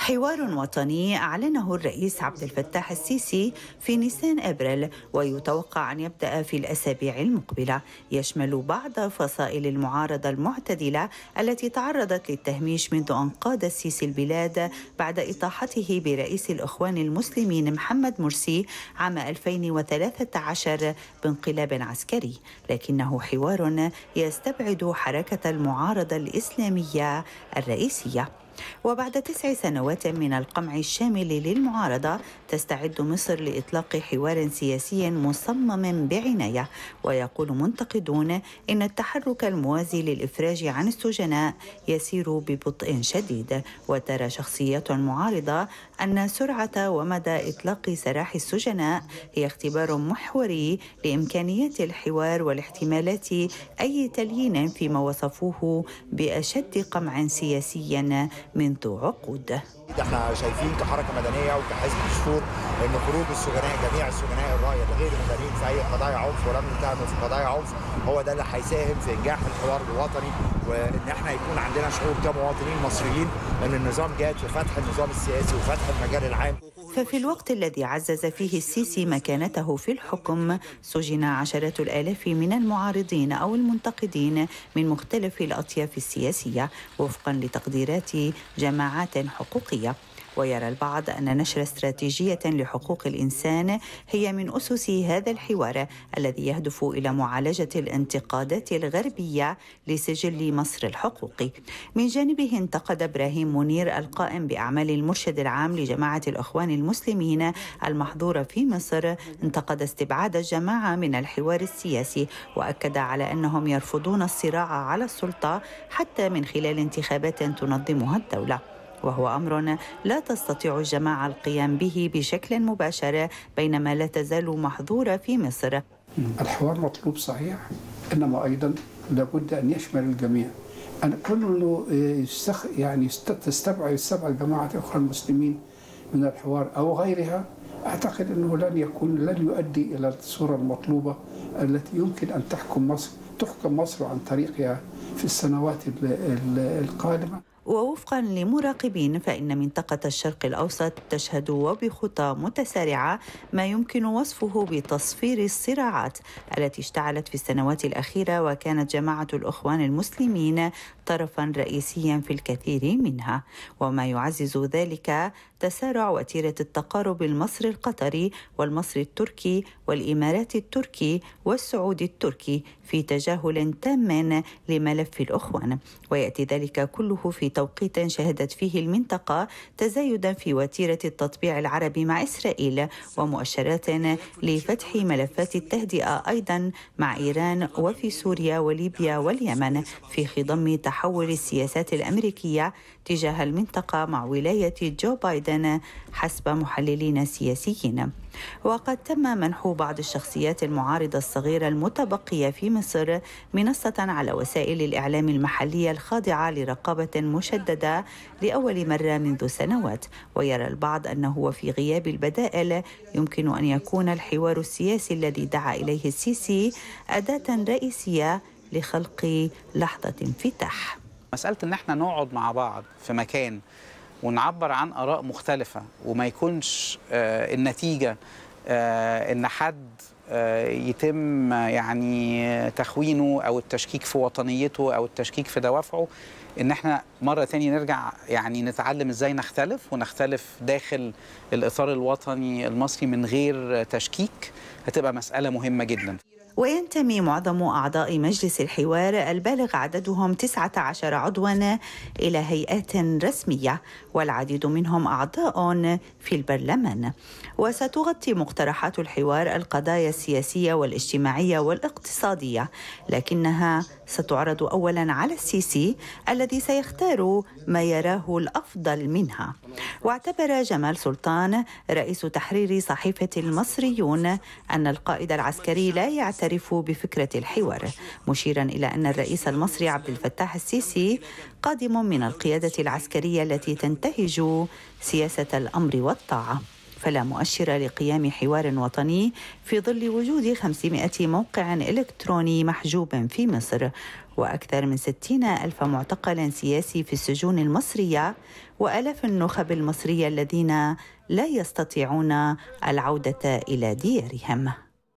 حوار وطني أعلنه الرئيس عبد الفتاح السيسي في نيسان أبريل ويتوقع أن يبدأ في الأسابيع المقبلة. يشمل بعض فصائل المعارضة المعتدلة التي تعرضت للتهميش منذ أن قاد السيسي البلاد بعد إطاحته برئيس الإخوان المسلمين محمد مرسي عام 2013 بانقلاب عسكري. لكنه حوار يستبعد حركة المعارضة الإسلامية الرئيسية. وبعد تسع سنوات من القمع الشامل للمعارضة تستعد مصر لإطلاق حوار سياسي مصمم بعناية. ويقول منتقدون إن التحرك الموازي للإفراج عن السجناء يسير ببطء شديد. وترى شخصيات معارضة أن سرعة ومدى إطلاق سراح السجناء هي اختبار محوري لإمكانيات الحوار والاحتمالات أي تليين فيما وصفوه بأشد قمع سياسي منذ عقود إحنا شايفين كحركة مدنية وكحزب دستور إن خروج السجناء جميع السجناء الرايه غير المدنيين في أي قضايا عنف ولم يتهموا في قضايا عنف هو ده اللي هيساهم في إنجاح الحوار الوطني وإن إحنا يكون عندنا شعور كمواطنين مصريين إن النظام جاد في فتح النظام السياسي وفتح المجال العام. ففي الوقت الذي عزز فيه السيسي مكانته في الحكم سجن عشرات الآلاف من المعارضين أو المنتقدين من مختلف الأطياف السياسية وفقا لتقديرات جماعات حقوقية. ويرى البعض أن نشر استراتيجية لحقوق الإنسان هي من أسس هذا الحوار الذي يهدف إلى معالجة الانتقادات الغربية لسجل مصر الحقوقي من جانبه انتقد إبراهيم منير القائم بأعمال المرشد العام لجماعة الأخوان المسلمين المحظورة في مصر انتقد استبعاد الجماعة من الحوار السياسي وأكد على أنهم يرفضون الصراع على السلطة حتى من خلال انتخابات تنظمها الدولة. وهو أمر لا تستطيع الجماعة القيام به بشكل مباشر بينما لا تزال محظورة في مصر. الحوار مطلوب صحيح إنما أيضا لابد أن يشمل الجميع. أنا كل انه يستخ يعني تستبعد تستبعد جماعة الاخوان المسلمين من الحوار أو غيرها أعتقد إنه لن يكون لن يؤدي إلى الصورة المطلوبة التي يمكن أن تحكم مصر تحكم مصر عن طريقها في السنوات القادمة. ووفقا لمراقبين فإن منطقة الشرق الأوسط تشهد وبخطى متسارعة ما يمكن وصفه بتصفير الصراعات التي اشتعلت في السنوات الأخيرة وكانت جماعة الأخوان المسلمين طرفا رئيسيا في الكثير منها. وما يعزز ذلك تسارع وتيرة التقارب المصري القطري والمصري التركي والإمارات التركي والسعودي التركي في تجاهل تام لملف الأخوان. ويأتي ذلك كله في توقيت شهدت فيه المنطقة تزايدا في وتيرة التطبيع العربي مع إسرائيل ومؤشرات لفتح ملفات التهدئة أيضا مع إيران وفي سوريا وليبيا واليمن في خضم تحول السياسات الأمريكية تجاه المنطقة مع ولاية جو بايدن حسب محللين سياسيين. وقد تم منح بعض الشخصيات المعارضة الصغيرة المتبقية في مصر منصة على وسائل الإعلام المحلية الخاضعة لرقابة مشددة لأول مرة منذ سنوات ويرى البعض أنه وفي غياب البدائل. يمكن أن يكون الحوار السياسي الذي دعا إليه السيسي أداة رئيسية لخلق لحظة انفتاح. مسألة إن إحنا نقعد مع بعض في مكان ونعبر عن آراء مختلفة وما يكونش آه النتيجة آه إن حد يتم يعني تخوينه أو التشكيك في وطنيته أو التشكيك في دوافعه. إن إحنا مرة تاني نرجع يعني نتعلم إزاي نختلف ونختلف داخل الإطار الوطني المصري من غير تشكيك هتبقى مسألة مهمة جداً. وينتمي معظم أعضاء مجلس الحوار البالغ عددهم 19 عضوا إلى هيئات رسمية والعديد منهم أعضاء في البرلمان. وستغطي مقترحات الحوار القضايا السياسية والاجتماعية والاقتصادية لكنها ستعرض أولا على السيسي الذي سيختار ما يراه الأفضل منها. واعتبر جمال سلطان رئيس تحرير صحيفة المصريون أن القائد العسكري لا يعترف بفكرة الحوار مشيرا إلى أن الرئيس المصري عبد الفتاح السيسي قادم من القيادة العسكرية التي تنتهج سياسة الأمر والطاعة. فلا مؤشر لقيام حوار وطني في ظل وجود 500 موقع إلكتروني محجوب في مصر وأكثر من 60 ألف معتقل سياسي في السجون المصرية وألاف النخب المصرية الذين لا يستطيعون العودة إلى ديارهم.